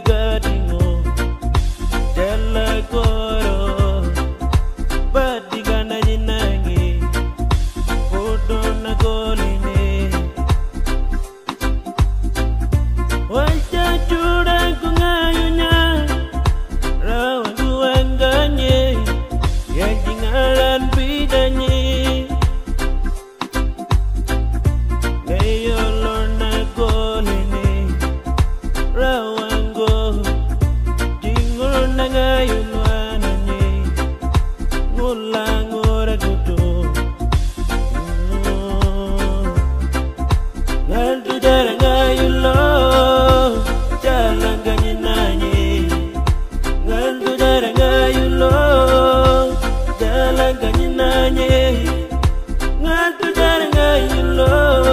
girl anyị n'anya lo